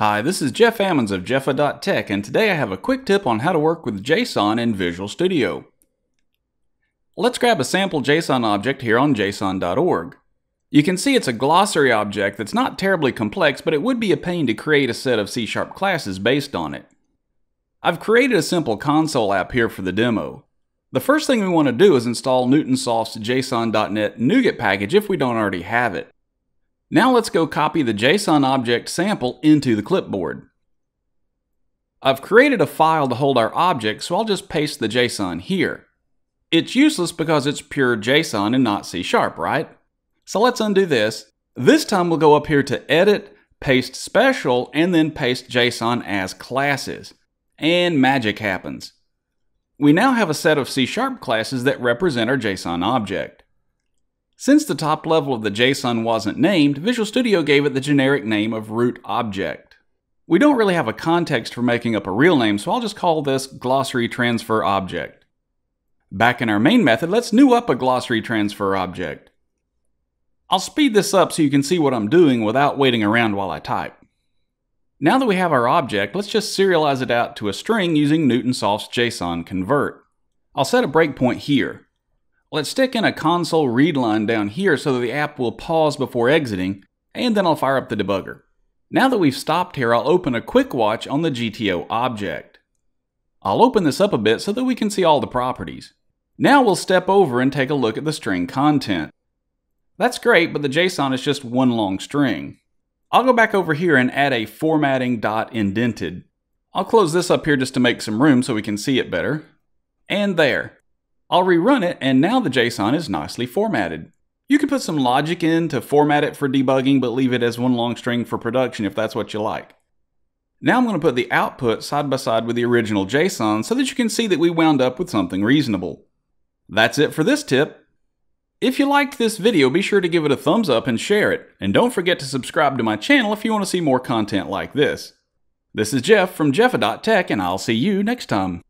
Hi, this is Jeff Ammons of Jeffa.tech, and today I have a quick tip on how to work with JSON in Visual Studio. Let's grab a sample JSON object here on json.org. You can see it's a glossary object that's not terribly complex, but it would be a pain to create a set of C-sharp classes based on it. I've created a simple console app here for the demo. The first thing we want to do is install Newtonsoft's JSON.NET NuGet package if we don't already have it. Now let's go copy the JSON object sample into the clipboard. I've created a file to hold our object, so I'll just paste the JSON here. It's useless because it's pure JSON and not C Sharp, right? So let's undo this. This time we'll go up here to Edit, Paste Special, and then paste JSON as classes. And magic happens. We now have a set of C Sharp classes that represent our JSON object. Since the top level of the JSON wasn't named, Visual Studio gave it the generic name of root object. We don't really have a context for making up a real name, so I'll just call this glossary transfer object. Back in our main method, let's new up a glossary transfer object. I'll speed this up so you can see what I'm doing without waiting around while I type. Now that we have our object, let's just serialize it out to a string using Newtonsoft's JSON convert. I'll set a breakpoint here. Let's stick in a console read line down here so that the app will pause before exiting, and then I'll fire up the debugger. Now that we've stopped here, I'll open a quick watch on the GTO object. I'll open this up a bit so that we can see all the properties. Now we'll step over and take a look at the string content. That's great, but the JSON is just one long string. I'll go back over here and add a formatting dot indented. I'll close this up here just to make some room so we can see it better. And there. I'll rerun it, and now the JSON is nicely formatted. You can put some logic in to format it for debugging, but leave it as one long string for production if that's what you like. Now I'm going to put the output side by side with the original JSON so that you can see that we wound up with something reasonable. That's it for this tip. If you liked this video, be sure to give it a thumbs up and share it. And don't forget to subscribe to my channel if you want to see more content like this. This is Jeff from Jeffa.tech, and I'll see you next time.